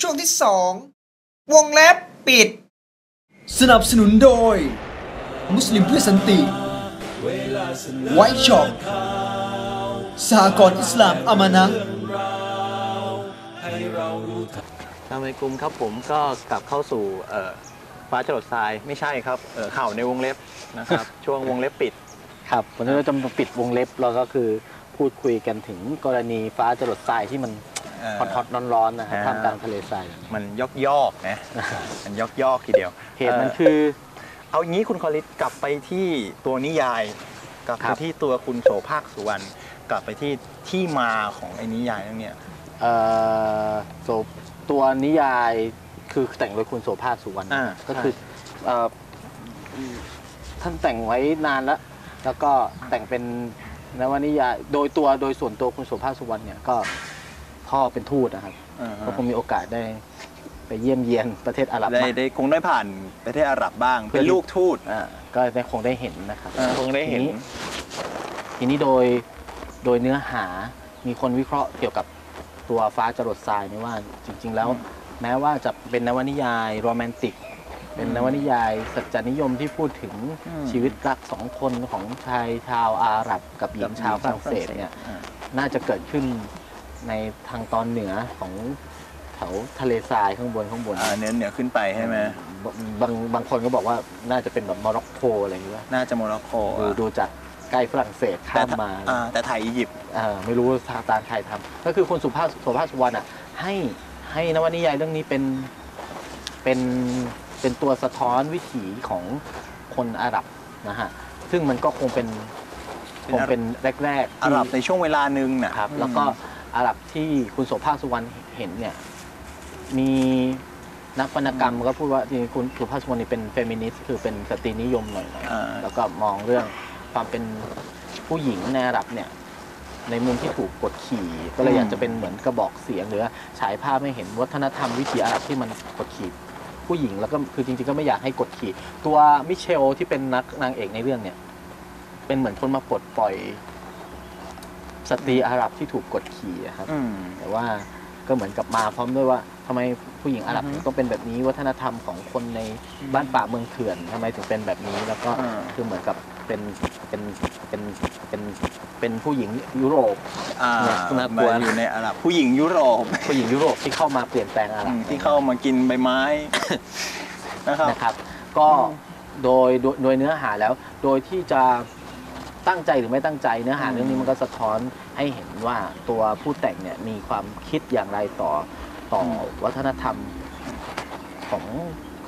ช่วงที่สองวงเล็บปิด สนับสนุนโดย มุสลิมเพื่อสันติ ไวช็อปสหกรณ์อิสลามอามานะทางในกลุ่มครับผมก็กลับเข้าสู่เอ่อฟ้าจรดทรายไม่ใช่ครับเอ่อข่าวในวงเล็บนะครับ ช่วงวงเล็บปิดครับวันนี้เราจะมาปิดวงเล็บแล้วก็คือพูดคุยกันถึงกรณีฟ้าจรดทรายที่มันเอ่อ ฮอตๆร้อนๆนะครับอ่าท่ามกลางทะเลทรายมันยอกยอกๆนะมันยอกยอกๆทีเดียวเหตุมันเคือ เอางี้คุณคอลิสกลับไปที่ตัวนิยายกลับครัไปบที่ตัวคุณโสภาคสุวรรณกลับไปที่ที่มาของไอ้นิยายเรื่องเนี้ยเอ่อโสตัวนิยายคือแต่งโดยคุณโสภาสสุวรรณอ่าก็คือเอ่อท่านแต่งไว้นานแล้วแล้วก็แต่งเป็นนวนิยายโดยตัวโดยส่วนตัวคุณโสภาสสุวรรณเนี่ยก็ พ่อเป็นทูตนะครับอ่าก็คงมีโอกาสได้ไปเยี่ยมเยียนประเทศอาหรับได้บ้างได้คงได้ผ่านประเทศอาหรับบ้างเพื่เป็อนลูกทูตอ่าก็ได้คงได้เห็นนะครับอ่าคงได้เห็นทีทีนี้โดยโดยเนื้อหามีคนวิเคราะห์เกี่ยวกับตัวฟ้าจรดทรายนี่ว่าจริง ๆ แล้ว แม้ว่าจะเป็นนวนิยายโรแมนติก เป็นนวนิยายสัจจนิยมที่พูดถึงอืมชีวิตรักสองคนของชายชาวอาหรับกับหญิงชาวฝรั่งเศสเนี่ยอ่าน่าจะเกิดขึ้น ในทางตอนเหนือของแถวทะเลทรายข้างบนข้างบนอ่าเน้นเหนือขึ้นไปใช่ไหมบางบางคนก็บอกว่าน่าจะเป็นแบบโมร็อกโกอะไรอย่างเงี้ยน่าจะโมร็อกโกดูอะดูจากใกล้ฝรั่งเศสแต่ข้ามมาอ่าแต่ไทยอียิปต์เอ่อไม่รู้ทางการใครทำก็คือคุณสุภาพสุภาพสุวรรณอะให้ให้นวนิยายเรื่องนี้เป็นเป็นเป็นตัวสะท้อนวิถีของคนอาหรับนะฮะซึ่งมันก็คงเป็นคงเป็นแรกๆอาที่หรับในช่วงเวลาหนึ่งน่ะครับแล้วก็ อาหรับที่คุณโสภาค สุวรรณเห็นเนี่ยมีนักวรรณกรรมก็พูดว่าจริงๆคุณโสภาค สุวรรณนี่เป็นเฟมินิสต์คือเป็นสตรีนิยมหน่อยอ่าๆแล้วก็มองเรื่องความเป็นผู้หญิงในอาหรับเนี่ยในมุมที่ถูกกดขี่ ก็เลยอยากจะเป็นเหมือนกระบอกเสียงหรือฉายภาพให้เห็นวัฒนธรรมวิถีอาหรับที่มันกดขี่ผู้หญิงแล้วก็คือจริงๆก็ไม่อยากให้กดขี่ ตัวมิเชลที่เป็นนักนางเอกในเรื่องเนี่ยเป็นเหมือนคนมาปลดปล่อย สตรีอาหรับที่ถูกกดขี่อะครับ อืม แต่ว่าก็เหมือนกับมาพร้อมด้วยว่าทำไมผู้หญิงอาหรับอือฮึถึงต้องเป็นแบบนี้วัฒนธรรมของคนในบ้านป่าเมืองเถื่อนทำไมถึงเป็นแบบนี้ แล้วก็อ่า คือเหมือนกับเป็นเป็นเป็นเป็นเป็นผู้หญิงยุโรป อ่าเนี่ยน่ากลัว มาอยู่ในอาหรับผู้หญิงยุโรปผู้หญิงยุโรปที่เข้ามาเปลี่ยนแปลงอาหรับ ที่เข้ามากินใบไม้ นะครับ นะครับก็โดยโดยโดยเนื้อหาแล้ว โดยที่จะ ตั้งใจหรือไม่ตั้งใจเนื้อหาอืมเรื่องนี้มันก็สะท้อนให้เห็นว่าตัวผู้แต่งเนี่ยมีความคิดอย่างไรต่อต่อวัฒนธรรมของ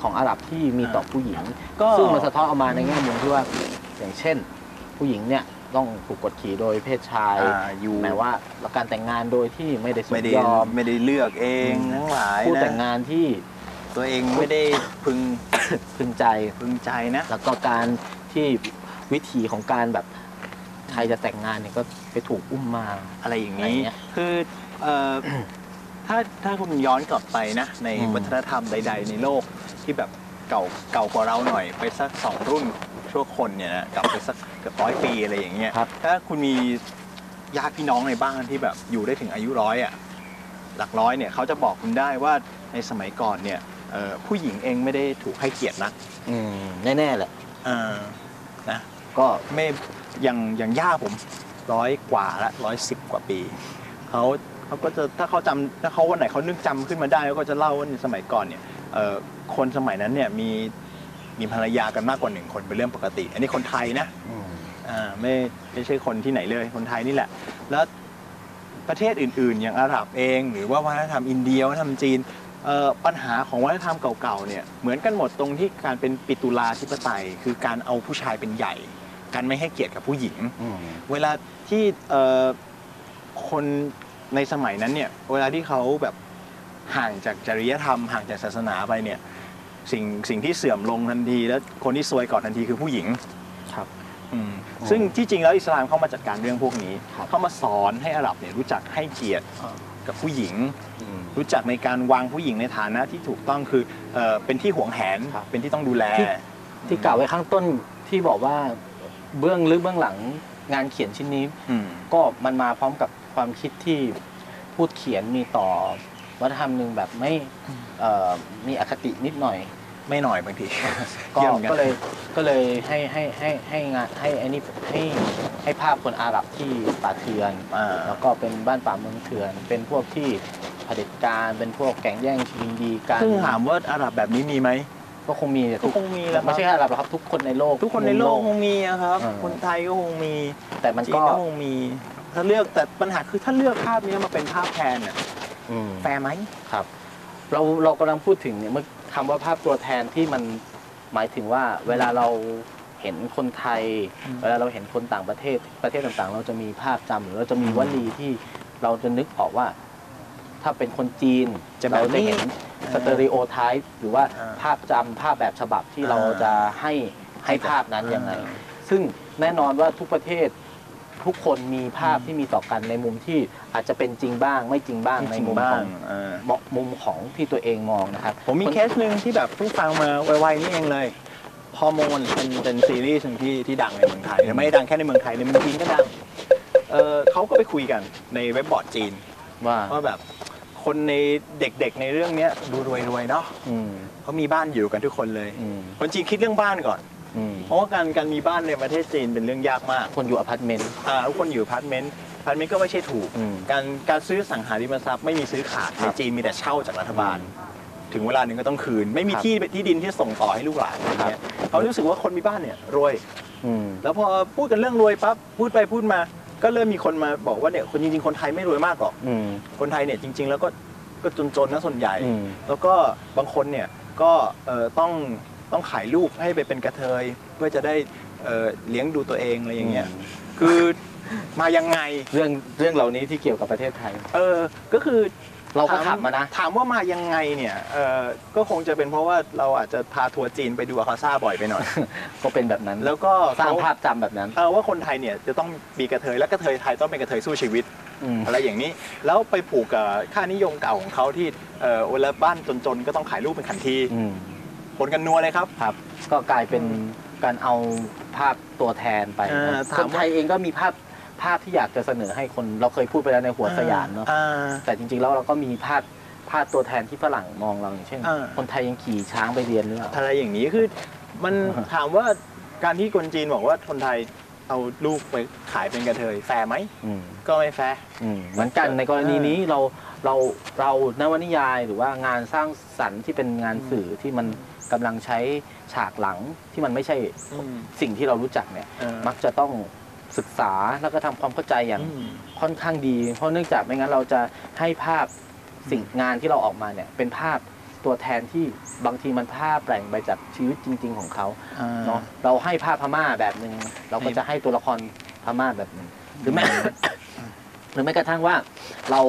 ของอาหรับที่มีต่อผู้หญิง ก็ซึ่งมันสะท้อนออกมาในแง่มุมที่ว่าอย่างเช่น ผู้หญิงเนี่ยต้องถูกกดขี่โดยเพศชายอ่าอยู่แม้ว่าการแต่งงานโดยที่ไม่ได้สมไม่ได้ยอมไม่ได้เลือกเองอืมทั้งหลายผู้นะแต่งงานที่ตัวเองไม่ได้พึงพึงใจพึงใจนะ แล้วก็การที่วิธีของการแบบ ใครจะแต่งงานเนี่ยก็ไปถูกอุ้มมาอะไรอย่างอะไรนี้เงี้ยคือเอ่อถ้าถ้าคุณย้อนกลับไปนะ ในอืมวัฒนธรรมใด ๆ ในโลกที่แบบเก่าเก่ากว่าเราหน่อยไปสักสองรุ่นชั่วคนเนี่ยนะกลับไปสักเกือบร้อยปีอะไรอย่างเงี้ยครับถ้าคุณมีญาติพี่น้องในบ้านที่แบบอยู่ได้ถึงอายุร้อยอะหลักร้อยเนี่ยเขาจะบอกคุณได้ว่าในสมัยก่อนเนี่ยเอ่อผู้หญิงเองไม่ได้ถูกให้เกียรตินักอืมแน่ๆแหละเออนะก็ไม่ อย่างอย่างย่าผมร้อยกว่าละร้อยสิบกว่าปีเขาเขาก็จะถ้าเขาจำถ้าเขาวันไหนเขานึกจำขึ้นมาได้เขาก็จะเล่าว่าในสมัยก่อนเนี่ยเอ่อคนสมัยนั้นเนี่ยมีมีภรรยากันมากกว่าหนึ่งคนเป็นเรื่องปกติ อันนี้คนไทยนะ อืม อ่าไม่ไม่ใช่คนที่ไหนเลยคนไทยนี่แหละ แล้วประเทศอื่นๆ อย่างอาหรับเอง หรือว่าวัฒนธรรมอินเดียวัฒนธรรมจีนเอ่อปัญหาของวัฒนธรรมเก่าๆเนี่ยเหมือนกันหมดตรงที่การเป็นปิตุลาธิปไตย คือการเอาผู้ชายเป็นใหญ่ การไม่ให้เกียรติกับผู้หญิงอืมเวลาที่เอ่อคนในสมัยนั้นเนี่ยเวลาที่เขาแบบห่างจากจริยธรรมห่างจากศาสนาไปเนี่ยสิ่งสิ่งที่เสื่อมลงทันที แล้วคนที่ซวยก่อนทันทีคือผู้หญิงครับอืมอ๋อซึ่งที่จริงแล้วอิสลามเข้ามาจัดการเรื่องพวกนี้ครับเข้ามาสอนให้อาหรับเนี่ยรู้จักให้เกียรติอ่ากับผู้หญิงอืมรู้จักในการวางผู้หญิงในฐานะที่ถูกต้องคือเอ่อเป็นที่หวงแหนครับเป็นที่ต้องดูแลที่ที่กล่าวไว้ข้างต้นที่บอกว่า เบื้องลึกเบื้องหลังงานเขียนชิ้นนี้อืมก็มันมาพร้อมกับความคิดที่พูดเขียนมีต่อวัฒนธรรมหนึ่งแบบไม่เอ่อมีอคตินิดหน่อย ไม่หน่อยบางทีก็เยอะหมือนนก็เลยก็เลยให้ให้ให้ให้งานให้ไอ้นี่ให้ให้ภาพคนอาหรับที่ป่าเถื่อนอ่าแล้วก็เป็นบ้านป่าเมืองเถื่อน เป็นพวกที่เผด็จการเป็นพวกแก่งแย่งชิงดีกันซึ่งถามว่าอาหรับแบบนี้มีไหม ก็คงมีก็คงมีแหล้วไม่ใช่แค่อาหรับหรอกครับทุกคนในโลกทุกคนในโลกคงมีอะครับอ่าคนไทยก็คงมีแต่มันจีนก็ก็คงมี ถ้าเลือกแต่ปัญหาคือถ้าเลือกภาพนี้มาเป็นภาพแทนน่ะอืม แฟร์ไหม ครับเราเรากำลังพูดถึงเนี่ยเมื่อคำว่าภาพตัวแทนที่มันหมายถึงว่าเวลาเราเห็นคนไทย อืม เวลาเราเห็นคนต่างประเทศประเทศต่างๆ เราจะมีภาพจำหรือเราจะมีวลีที่เราจะนึกออกว่า ถ้าเป็นคนจีนจะแบบเราจะเห็นนี้ stereotype หรือว่าอ่าภาพจำภาพแบบฉบับที่เราอ่าจะให้ให้ภาพนั้นยังไงอ่าซึ่งแน่นอนว่าทุกประเทศทุกคนมีภาพที่มีต่อกันในมุมที่อาจจะเป็นจริงบ้าง ไม่จริงบ้างในจริงมุมบ้าของงอ่าเหมาะมุมของที่ตัวเองมองนะครับผมมีเคสหนึ่งที่แบบเพิ่งฟังมาไวๆนี่เองเลยฮอร์โมนเป็นเป็นซีรีส์หนึ่งที่ที่ดังในเมืองไทยแต่ไม่ได้ดังแค่ในเมืองไทยในเมืองจีนก็ดังเออเขาก็ไปคุยกันในเว็บบอร์ดจีน ว่า ว่าแบบ คนในเด็กๆในเรื่องเนี้ยดูรวยๆเนาะอืม เขามีบ้านอยู่กันทุกคนเลย อืม คนจีนคิดเรื่องบ้านก่อน อืมเพราะว่าการการมีบ้านในประเทศจีนเป็นเรื่องยากมากคนอยู่อพาร์ตเมนต์ อ่าทุกคนอยู่อพาร์ตเมนต์อพาร์ตเมนต์ก็ไม่ใช่ถูก อืมการการซื้ออสังหาริมทรัพย์ไม่มีซื้อขาดครับในจีนมีแต่เช่าจากรัฐบาล ถึงเวลาหนึ่งก็ต้องคืน ไม่มีครับที่ที่ดินที่ส่งต่อให้ลูกหลานอะไรเงี้ยเขารู้สึกว่าคนมีบ้านเนี่ยรวย อืม แล้วพอพูดกันเรื่องรวยปั๊บพูดไปพูดมา ก็เริ่มมีคนมาบอกว่าเนี่ยคนจริงๆคนไทยไม่รวยมากหรอกอืม คนไทยเนี่ยจริง ๆ แล้วก็ก็จนๆนะส่วนใหญ่ อืม แล้วก็บางคนเนี่ยก็เอ่อต้องต้องขายลูกให้ไปเป็นกระเทยเพื่อจะได้เอ่อเลี้ยงดูตัวเองอะไรอย่างเงี้ยคือมายังไง เรื่องเรื่องเหล่านี้ที่เกี่ยวกับประเทศไทย เออก็คือ เราก็ถามมานะ ถามว่ามายังไงเนี่ยเออก็คงจะเป็นเพราะว่าเราอาจจะพาทัวร์จีนไปดูอาคาซ่าบ่อยไปหน่อย ก็เป็นแบบนั้น แล้วก็สร้างเขภาพจำแบบนั้นเออว่าคนไทยเนี่ยจะต้องมีกระเทยและกระเทยไทยต้องเป็นกระเทยสู้ชีวิตอืมอะไรอย่างนี้ แล้วไปผูกกับค่านิยมเก่าของเขาที่เออเวลาบ้านจนๆก็ต้องขายลูกเป็นขันทีอืมผลกันนัวเลยครับครับ ก็กลายเป็นการเอาภาพตัวแทนไปเออนะถามคนไทยเองก็มีภาพ ภาพที่อยากจะเสนอให้คนเราเคยพูดไปแล้วในหัวสยามเนาะอ่แต่จริงๆแล้วเราก็มีภาพภาพตัวแทนที่ฝรั่งมองเราอย่างเช่นเออคนไทยยังขี่ช้างไปเรียนหรือเปล่าอะไรอย่างนี้คือมันถามว่าการที่คนจีนบอกว่าคนไทยเอาลูกไปขายเป็นกระเทยแฟร์ไหมอืมก็ไม่แฟร์อืมเหมือนกันในกรณีนี้เราเราเรานวนิยายหรือว่างานสร้างสรรค์ที่เป็นงานสื่อที่มันกำลังใช้ฉากหลังที่มันไม่ใช่อืมสิ่งที่เรารู้จักเนี่ยเออมักจะต้อง ศึกษาแล้วก็ทำความเข้าใจอย่างอืมค่อนข้างดี เพราะเนื่องจากไม่งั้นเราจะให้ภาพสิ่งงานที่เราออกมาเนี่ยเป็นภาพตัวแทนที่บางทีมันภาพแปลงไปจากชีวิตจริง ๆ ของเขาเนาะเราให้ภาพพม่าแบบหนึ่งเราก็จะให้ตัวละครพม่าแบบหนึ่งหรือแม้หรือแม้กระทั่งว่าเรา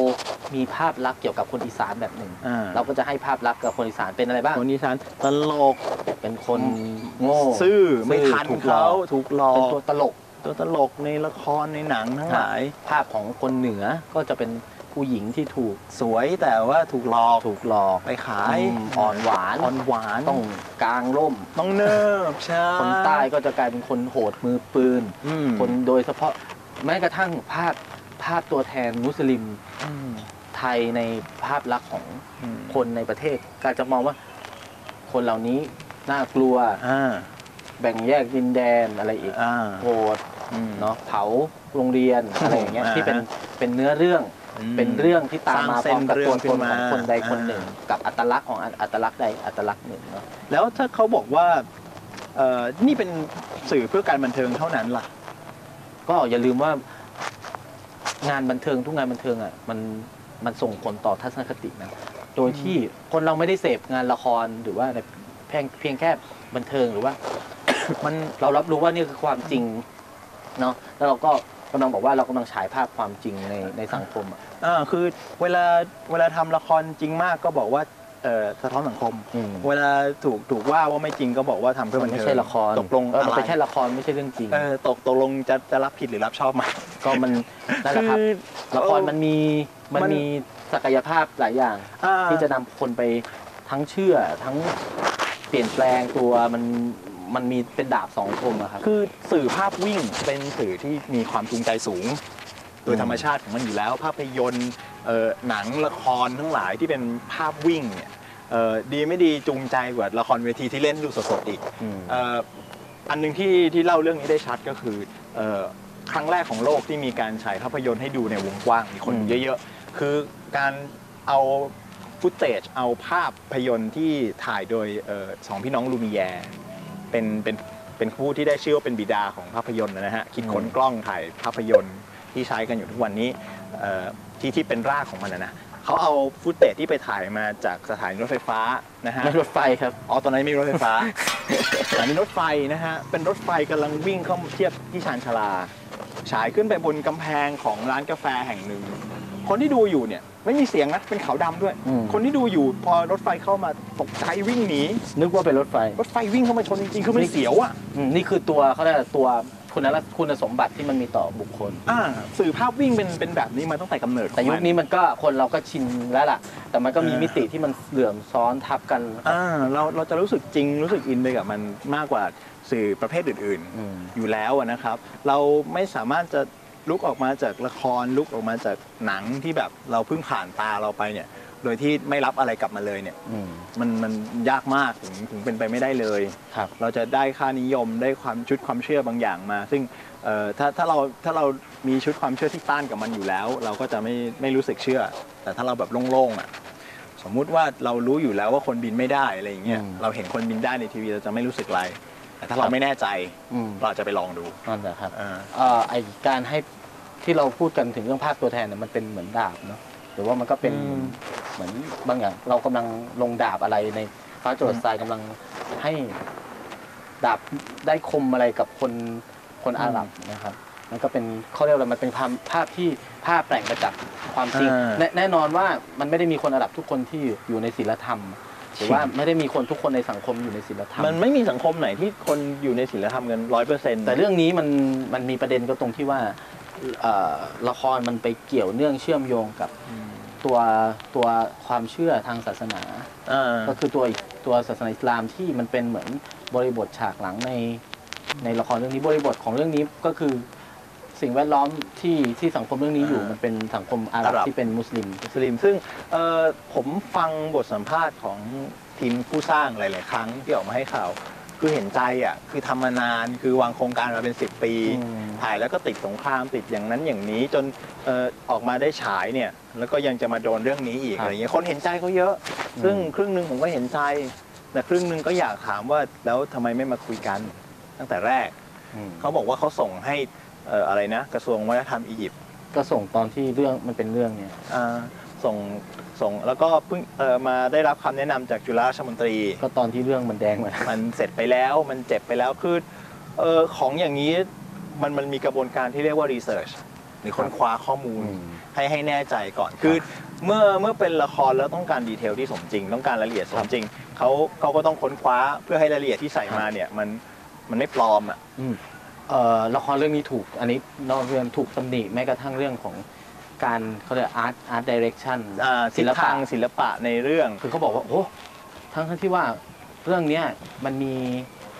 มีภาพลักษณ์เกี่ยวกับคนอีสานแบบหนึ่งอ่าเราก็จะให้ภาพลักษณ์กับคนอีสานเป็นอะไรบ้างคนอีสานตลกเป็นคนโง่ซื่อไม่ทันถูกหลเขาอกถูกหลอเป็นกตัวตลก ตัวตลกในละครในหนังทั้งหลาย ภาพของคนเหนือก็จะเป็นผู้หญิงที่ถูกสวยแต่ว่าถูกหลอกถูกหลอกไปขายอืมอ่อนหวานอ่อนหวานต้องกลางร่มต้องเนิบใช่คนใต้ก็จะกลายเป็นคนโหดมือปืนอืมคนโดยเฉพาะแม้กระทั่งภาพภาพตัวแทนมุสลิมอืมไทยในภาพลักษณ์ของอืมคนในประเทศ ก็จะมองว่าคนเหล่านี้น่ากลัวอ่าแบ่งแยกดินแดนอะไรอีกอ่าโหดอืม เนาะเผาโรงเรียนอะไรอย่างเงี้ยอ่าที่เป็นเป็นเนื้อเรื่องอืมเป็นเรื่องที่ตามมาสพร้างร้อมกับเส้นตัวเรื่องตนขึ้นของมาคนใดคนหนึ่งอ่ากับอัตลักษณ์ของอัตลักษณ์ใดอัตลักษณ์หนึ่งเนาะแล้วถ้าเขาบอกว่าเอ่อนี่เป็นสื่อเพื่อการบันเทิงเท่านั้นล่ะ ก็อย่าลืมว่างานบันเทิงทุกงานบันเทิงอะมันมันส่งผลต่อทัศนคตินะโดยที่คนเราไม่ได้เสพงานละครหรือว่าในเพียงเพียงแค่บันเทิงหรือว่า มันเรารับรู้ว่านี่คือความจริง เนาะแล้วเราก็กำลังบอกว่าเรากำลังฉายภาพความจริงในในสังคมอะ อ่าคือเวลาเวลาทำละครจริงมากก็บอกว่าเอ่อสะท้อนสังคม อืม เวลาถูกถูกว่าว่าไม่จริงก็บอกว่าทำเพื่อมับันนไม่เทิงใช่ละครตกลงเอออะมันไรเป็นแค่ละครไม่ใช่เรื่องจริง เออตกตกลงจะจะรับผิดหรือรับชอบไหม ก็มันนั่นแหละครับคือละครมันมีมันมัน มีศักยภาพหลายอย่าง อ่า ที่จะนำคนไปทั้งเชื่อทั้งเปลี่ยนแปลงตัวมัน มันมีเป็นดาบสองคมอะครับ คือสื่อภาพวิ่งเป็นสื่อที่มีความจูงใจสูง โดยอืมธรรมชาติของมันอยู่แล้ว ภาพยนตร์เอ่อหนังละครทั้งหลายที่เป็นภาพวิ่งเนี่ยเอ่อดีไม่ดีจูงใจกว่าละครเวทีที่เล่นดูสดๆอีกอืม เอ่ออันหนึงที่ที่เล่าเรื่องนี้ได้ชัดก็คือเอ่อครั้งแรกของโลกที่มีการฉายภาพยนตร์ให้ดูในวงกว้างมีคนอืม เยอะๆ คือการเอาฟุตเตจเอาภาพยนตร์ที่ถ่ายโดยเอ่อสองพี่น้องลูมิแยร์ เป็นเป็นเป็นผู้ที่ได้ชื่อว่าเป็นบิดาของภาพยนตร์นะฮะคิดค้นกล้องถ่ายภาพยนตร์ที่ใช้กันอยู่ทุกวันนี้เอ่อที่ที่เป็นรากของมันนะนะเขาเอาฟุตเตจที่ไปถ่ายมาจากสถานีรถไฟฟ้านะฮะไม่รถไฟครับ อ๋อ ตอนนั้นไม่มีรถไฟฟ้าสถานีรถไฟนะฮะ เป็นรถไฟกำลังวิ่งเข้าเทียบที่ชานชาลา ฉายขึ้นไปบนกำแพงของร้านกาแฟแห่งหนึ่ง คนที่ดูอยู่เนี่ยไม่มีเสียงนะเป็นขาวดำด้วยอืมคนที่ดูอยู่พอรถไฟเข้ามาตกใจวิ่งหนีนึกว่าเป็นรถไฟ รถไฟวิ่งเข้ามาชนจริงๆคือมันเสียวอะอืมนี่คือตัวเขาเรียกอะไรตัวคุณลักษณ์คุณสมบัติที่มันมีต่อบุคคลอ่าสื่อภาพวิ่งเป็นเป็นแบบนี้มาตั้งแต่กำเนิดของแต่ยุคมันี้มันก็คนเราก็ชินแล้วล่ะ แต่มันก็มีเออมิติที่มันเหลื่อมซ้อนทับกันอ่าเราเราจะรู้สึกจริงรู้สึกอินไปกับมันมากกว่าสื่อประเภทอื่น ๆอืมอยู่แล้วอะนะครับ เราไม่สามารถจะ ลุกออกมาจากละครลุกออกมาจากหนังที่แบบเราเพิ่งผ่านตาเราไปเนี่ย โดยที่ไม่รับอะไรกลับมาเลยเนี่ยอืมมันมันยากมากถึงถึงเป็นไปไม่ได้เลยครับเราจะได้ค่านิยมได้ความชุดความเชื่อบางอย่างมา ซึ่งเอ่อถ้าถ้าเราถ้าเรามีชุดความเชื่อที่ต้านกับมันอยู่แล้ว เราก็จะไม่ไม่รู้สึกเชื่อ แต่ถ้าเราแบบโล่งๆอะสมมุติว่าเรารู้อยู่แล้วว่าคนบินไม่ได้อะไรอย่างเงี้ยอืมเราเห็นคนบินได้ในทีวีเราจะไม่รู้สึกอะไร แต่ถ้าเราไม่แน่ใจอืม เราอาจจะไปลองดูนั่นแหละครับอ่าเอ่อไอการให้ที่เราพูดกันถึงเรื่องภาคตัวแทนเนี่ยมันเป็นเหมือนดาบเนาะหรือว่ามันก็เป็นอืม เหมือนบางอย่างเรากำลังลงดาบอะไรในฟ้าโจรดทรายกำลังให้ดาบได้คมอะไรกับคนคนอาหรับนะครับ มันก็เป็นเขาเรียกว่าอะไรมันเป็นภาพภาพที่ภาพแต่งมาจากความจริงอ่า แน่แน่นอนว่ามันไม่ได้มีคนอาหรับทุกคนที่อยู่ในศีลธรรม หรือว่าไม่ได้มีคนทุกคนในสังคมอยู่ในศีลธรรมมันไม่มีสังคมไหนที่คนอยู่ในศีลธรรมกันร้อยเปอร์เซ็นต์แต่เรื่องนี้มันมันมีประเด็นก็ตรงที่ว่าเอ่อละครมันไปเกี่ยวเนื่องเชื่อมโยงกับตัวตัวความเชื่อทางศาสนาก็คือตัวอีกตัวศาสนาอิสลามที่มันเป็นเหมือนบริบทฉากหลังในในละครเรื่องนี้บริบทของเรื่องนี้ก็คือ สิ่งแวดล้อมที่ที่สังคมเรื่องนี้อยู่อ่ามัมันเป็นสังคมอาหรับอาหรับ ที่เป็นมุสลิมมุสลิมซึ่งเอ่อผมฟังบทสัมภาษณ์ของทีมผู้สร้างหลาย ๆ ครั้งที่ออกมาให้ข่าว คือเห็นใจอะคือทำมานานคือวางโครงการมาเป็น 10 ปี อืม ถ่ายแล้วก็ติดสงครามติดอย่างนั้นอย่างนี้จนเอ่อออกมาได้ฉายเนี่ย แล้วก็ยังจะมาโดนเรื่องนี้อีกครับ อะไรเงี้ยคนเห็นใจเขาเยอะ ซึ่งครึ่งหนึ่งผมก็เห็นใจแต่ครึ่งหนึ่งก็อยากถามว่าแล้วทำไมไม่มาคุยกันตั้งแต่แรก อืม เขาบอกว่าเขาส่งให้เอ่ออะไรนะกระทรวงวัฒนธรรมอียิปต์ก็ส่งตอนที่เรื่องมันเป็นเรื่องเนี่ย อ่าส่งส่งแล้วก็เพิ่งเอ่อมาได้รับคำแนะนำจากจุฬาราชมนตรี ก็ตอนที่เรื่องมันแดงมา มันเสร็จไปแล้วมันเจ็บไปแล้วคือเออของอย่างนี้มันมันมีกระบวนการที่เรียกว่ารีเสิร์ชหรือค้นคว้าข้อมูล อืม ให้ให้แน่ใจก่อนคือเมื่อเมื่อเป็นละครแล้วต้องการ detail ที่สมจริง ต้องการรายละเอียดสมจริงเขาเขาก็ต้องค้นคว้าเพื่อให้รายละเอียดที่ใส่มาเนี่ยมันมันไม่ปลอมอะ อืม เอ่อละครเรื่องนี้ถูกอันนี้นอกเรื่องถูกตำหนิแม้กระทั่งเรื่องของการเขาเรียก art art direction อ่าศิศิลลปะปะศิลปะในเรื่อง คือเขาบอกว่าโอ้ทั้งทั้งที่ว่าเรื่องเนี้ยมันมี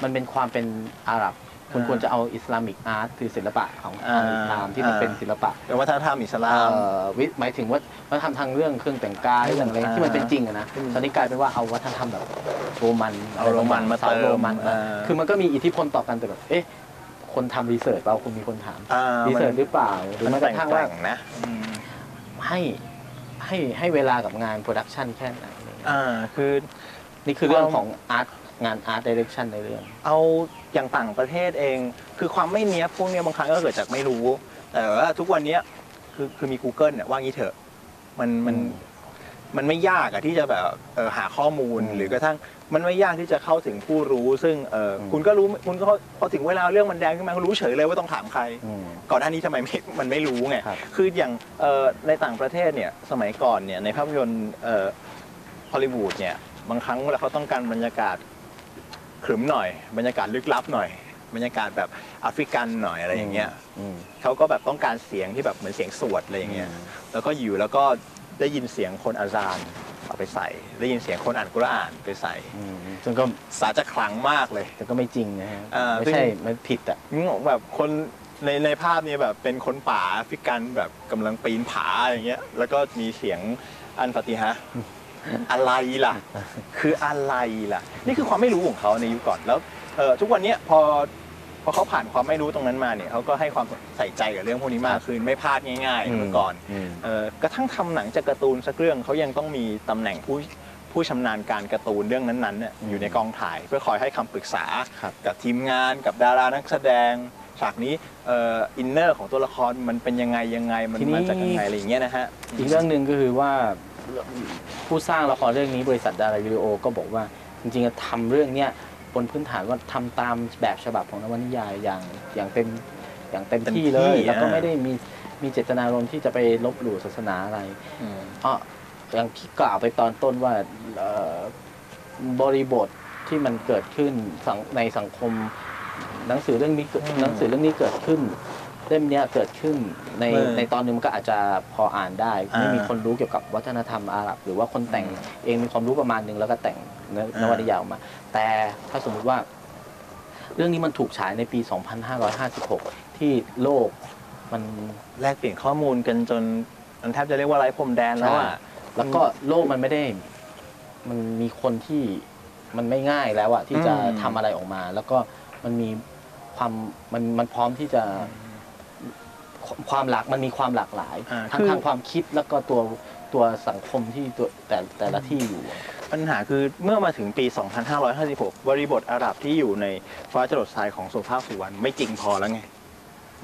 มันเป็นความเป็นอาหรับคุณอ่าควรจะเอา Islamic art คือศิลปะของอ่าทางอิสลามที่มันอ่า เป็นศิลปะเป็นวัฒนธรรมอิสลามเอ่ออวิหมายถึงว่าวัฒนธรรมทางเรื่องเครื่องแต่งกายเรื่องอะไรอ่าที่มันเป็นจริงอะนะอืมตอนนี้กลายเป็นว่าเอาวัฒนธรรมแบบโรมันเอาโรมันมาสาวโรมันเติมมาอ่า คือมันก็มีอิทธิพลต่อกันแต่แบบเอ๊ะ คนทำรีเสิร์ชเราคุณมีคนถามอ่ารีมันเสิร์ชหรือเปล่าหรือมันแม้กแต่ระงทั่งว่าแต่งนะอืมให้ให้ให้เวลากับงานโปรดักชันแค่ไหนอะไรเงี้ยอ่าคือ นี่คือเรื่องของอาร์ตงานอาร์ตดิเรกชันในเรื่อง เอาอย่างต่างประเทศเอง คือความไม่เนี้ยบพวกเนี้ยบางครั้งก็เกิดจากไม่รู้ แต่ว่าทุกวันเนี้ยคือคือมี Google เนี่ยว่างี้เถอะ มันมันอืม มันไม่ยากอะที่จะแบบเออหาข้อมูลอืมหรือกระทั่งมันไม่ยากที่จะเข้าถึงผู้รู้ ซึ่งเอออมคุณก็รู้คุณก็พอถึงเวลาเรื่องมันแดงขึ้นมาคุณรู้เฉยเลยว่าต้องถามใคร อืม ก่อนหน้านี้ทำไมไม่มันไม่รู้ไง ครับคืออย่างเอ่อในต่างประเทศเนี่ยสมัยก่อนเนี่ยในภาพยนตร์เอ่อฮอลลีวูดเนี่ยบางครั้งเวลาเขาต้องการบรรยากาศขรึมหน่อย บรรยากาศลึกลับหน่อย บรรยากาศแบบแอฟริกันหน่อยอะไรอย่างเงี้ยอืม เขาก็แบบต้องการเสียงที่แบบเหมือนเสียงสวดอะไรอย่างเงี้ยแล้วก็อยู่แล้วก็ ได้ยินเสียงคนอาซานเอาไปใส่ ได้ยินเสียงคนอ่านกุรอานไปใส่อืมซึ่งก็สาจะขลังมากเลย แต่ก็ไม่จริงนะฮะอ่า ไม่ซึ่งใช่มันผิดอะนึกออกแบบคนในในภาพเนี่ยแบบเป็นคนป่าแอฟริกันแบบกำลังปีนผาอย่างเงี้ยแล้วก็มีเสียงอันฟาติฮะห์อะไรล่ะ คืออะไรล่ะ นี่คือความไม่รู้ของเขาในยุคก่อนแล้วเออทุกวันเนี้ยพอ พอเขาผ่านความไม่รู้ตรงนั้นมาเนี่ยเขาก็ให้ความใส่ใจกับเรื่องพวกนี้มากขึ้นไม่พลาดง่ายๆเหมือนก่อนมเอ่อกระทั่งทำหนังจากการ์ตูนสักเรื่องเขายังต้องมีตำแหน่งผู้ผู้ชำนาญการการ์ตูนเรื่องนั้นๆเนี่ยอืมอยู่ในกองถ่าย เพื่อคอยให้คำปรึกษาครับกับทีมงานกับดารานักแสดงฉากนี้เอ่ออินเนอร์ของตัวละครมันเป็นยังไงยังไงมันทีนี้มาจากยังไงอะไรอย่างเงี้ยนะฮะอีกเรื่องหนึ่งก็คือว่าผู้สร้างละครเรื่องนี้บริษัทดาราวิดีโอก็บอกว่าจริงๆทำเรื่องเนี้ย บนพื้นฐานว่าทำตามแบบฉบับของนวนิยายอย่างอย่างเต็มอย่างเต็มที่เลยเต็มที่แล้วก็อ่าไม่ได้มีมีเจตนารมณ์ที่จะไปลบหลู่ศาสนาอะไรอืมเพราะอย่างที่กล่าวไปตอนต้นว่าเอ่อบริบทที่มันเกิดขึ้นสังในสังคมหนังสือเรื่องนี้เกิดอืมหนังสือเรื่องนี้เกิดขึ้น เล่มเนี้ยเกิดขึ้นในเออในตอนหนึงมันก็อาจจะพออ่านได้ อ่าไม่มีคนรู้เกี่ยวกับวัฒนธรรมอาหรับ หรือว่าคนแต่งเองมีความรู้ประมาณหนึงแล้วก็แต่งนอ่านวนิยายออกมา แต่ถ้าสมมุติว่า เรื่องนี้มันถูกฉายในปี 2556 ที่โลกมัน แลกเปลี่ยนข้อมูลกันจนมันแทบจะเรียกว่าไร้พรมแดนแล้วอะ แล้วก็โลกมันไม่ได้ มันมีคนที่มันไม่ง่ายแล้วอะที่จะอืมทำอะไรออกมา แล้วก็มันมีความมันมันพร้อมที่จะ ความหลากมันมีความหลากหลายอ่าทั้งคือ ทางความคิดแล้วก็ตัวตัวสังคมที่ตัวแต่แต่ละที่อยู่อะปัญหาคือเมื่อมาถึงปี 2556 บริบทอาหรับที่อยู่ในฟ้าจรดทรายของโซภาพสุวรรณไม่จริงพอแล้วไง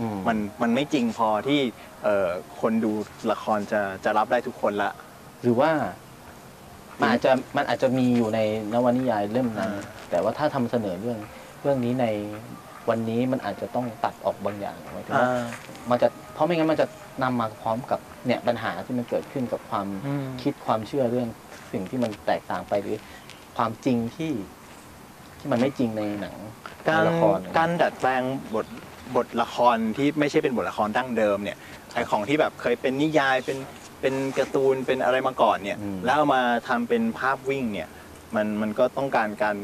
อืม มันมันไม่จริงพอที่เอ่อคนดูละครจะจะรับได้ทุกคนละ หรือว่ามันอาจจะมันอาจจะมีอยู่ในนวนิยายเล่มนั้น อ่า แต่ว่าถ้าทำเสนอเรื่องเรื่องนี้ในวันนี้มันอาจจะต้องตัดออกบางอย่างหมายถึงว่ามันจะ เพราะไม่งั้นมันจะนำมาพร้อมกับเนี่ยปัญหาที่มันเกิดขึ้นกับความอืมคิดความเชื่อเรื่องสิ่งที่มันแตกต่างไปหรือความจริงที่ที่มันไม่จริงในหนังการในละครการดัดแปลงบทบทละครที่ไม่ใช่เป็นบทละครดั้งเดิมเนี่ยไอของที่แบบเคยเป็นนิยายเป็นเป็นการ์ตูนเป็นอะไรมาก่อนเนี่ยอืมแล้วเอามาทำเป็นภาพวิ่งเนี่ย มันมันก็ต้องการการ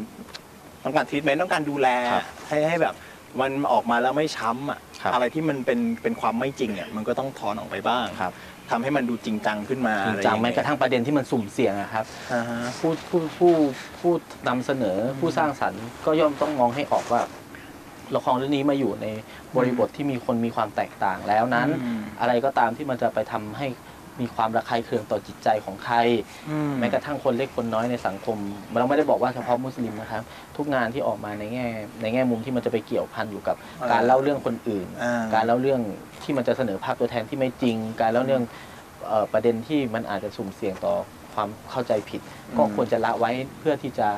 ต้องการทรีทเมนต์ต้องการดูแลครับให้ให้แบบ มันออกมาแล้วไม่ช้ำอะ ครับอะไรที่มันเป็นเป็นความไม่จริงเนี่ยมันก็ต้องถอนออกไปบ้างครับ ทำให้มันดูจริงจังขึ้นมาจริงอะไรอจังย่างแม้เงี้ยกระทั่งประเด็นที่มันสุ่มเสี่ยงอะครับ อ่าฮะ ผู้ผู้ผู้ผู้นำเสนอผู้สร้างสรรค์ก็ย่อมต้องมองให้ออกว่าละครเรื่องนี้มาอยู่ในบริบทที่มีคนมีความแตกต่างแล้วนั้น อืมอะไรก็ตามที่มันจะไปทำให้ มีความระคายเคืองต่อจิตใจของใครอืมแม้กระทั่งคนเล็กคนน้อยในสังคม เราไม่ได้บอกว่าเฉพาะมุสลิมนะครับ ทุกงานที่ออกมาในแง่ในแง่มุมที่มันจะไปเกี่ยวพันอยู่กับอ่าการเล่าเรื่องคนอื่นอ่าการเล่าเรื่องที่มันจะเสนอภาพตัวแทนที่ไม่จริง การเล่าเรื่องเอ่อประเด็นที่มันอาจจะสุ่มเสี่ยงต่อความเข้าใจผิด ก็ควรจะละไว้เพื่อที่จะ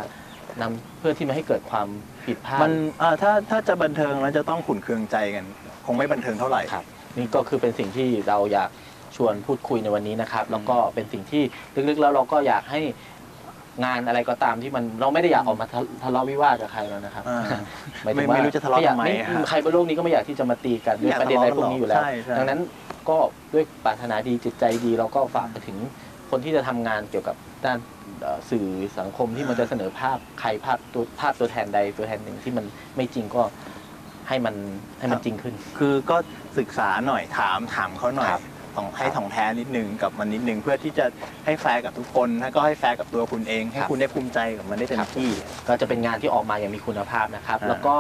นำเพื่อที่ไม่ให้เกิดความผิดพลาดมันอ่าถ้าถ้าจะบันเทิงแล้วจะต้องขุนเคืองใจกัน คงไม่บันเทิงเท่าไหร่ครับ นี่ก็คือเป็นสิ่งที่เราอยาก ชวนพูดคุยในวันนี้นะครับ แล้วก็เป็นสิ่งที่ลึกๆแล้วเราก็อยากให้งานอะไรก็ตามที่มันเราไม่ได้อยากออกมาทะทะเลาะวิวาทกับใครแล้วนะครับอ่าหมายถึไม่งว่าไม่รู้จะทะเลาะอยกทำไมไม่อะฮะใครบนโลกนี้ก็ไม่อยากที่จะมาตีกันด้วยอยากประเด็นอะไรทะพวเลาะกนี้อยู่แล้ว ใช่ใช่ ดังนั้นก็ด้วยปรารถนาดีจิตใจดีเราก็ฝากไปถึงคนที่จะทำงานเกี่ยวกับด้านเอ่อสื่อสังคมที่มันจะเสนอภาพใครภาพตัวภาพตัวแทนใดตัวแทนหนึ่งที่มันไม่จริงก็ให้มันให้มันจริงขึ้น คือก็ศึกษาหน่อยถามถามเขาหน่อย ครับ ต้องให้ถ่องแท้นิดนึงกับมันนิดนึงเพื่อที่จะให้แฟร์กับทุกคนแล้วก็ให้แฟร์กับตัวคุณเอง ให้ครับคุณได้ภูมิใจกับมันได้เต็มที่ ก็จะเป็นงานที่ออกมาอย่างมีคุณภาพนะครับอ่าแล้วก็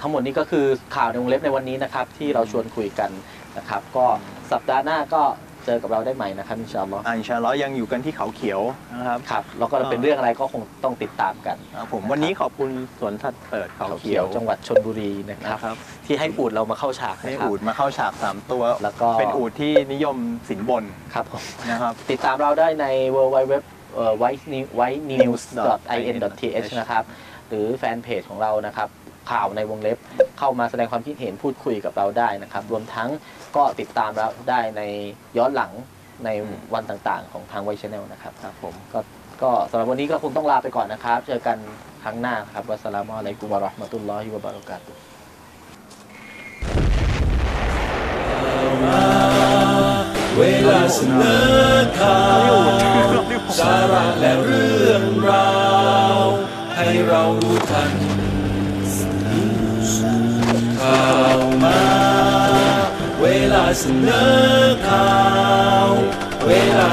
ทั้งหมดนี้ก็คือข่าวในวงเล็บในวันนี้นะครับ ที่เราชวนคุยกันนะครับ ก็สัปดาห์หน้าก็ เจอกับเราได้ใหม่นะครับอินชาอัลลอฮ์อ่าอินชาอัลลอฮ์ยังอยู่กันที่เขาเขียวนะครับครับแล้วก็เป็นเรื่องอะไรก็คงต้องติดตามกัน อ่าผมวันนี้ขอบคุณสวนสัตว์เปิดเขาเขาเขีเขียยววจังหวัดชนบุรีนะครับ นะครับที่ให้อูดเรามาเข้าฉากให้นะครับ อูดมาเข้าฉากสามตัวแล้วก็ เป็นอูดที่นิยมสินบนครับผม นะครับ ติดตามเราได้ใน w w w w h i t e n e w s i n t h นะครับ หรือแฟนเพจของเรานะครับ ข่าวในวงเล็บเข้ามาแสดงความคิดเห็นพูดคุยกับเราได้นะครับ รวมทั้ง ก็ติดตามเราได้ในย้อนหลังในอืมวันต่างๆ ของทางไวชแนลนะครับครับผมก็ก็สำหรับวันนี้ก็คงต้องลาไปก่อนนะครับ เจอกันครั้งหน้าครับวัสสลามุอะลัยกุมวะเราะห์มะตุลลอฮิวะบะเราะกาตุฮ์เวลาเสนอข่าวสาระและเรื่องราว ให้เรารู้ทันข่าวมา เสนอข่าวเวลา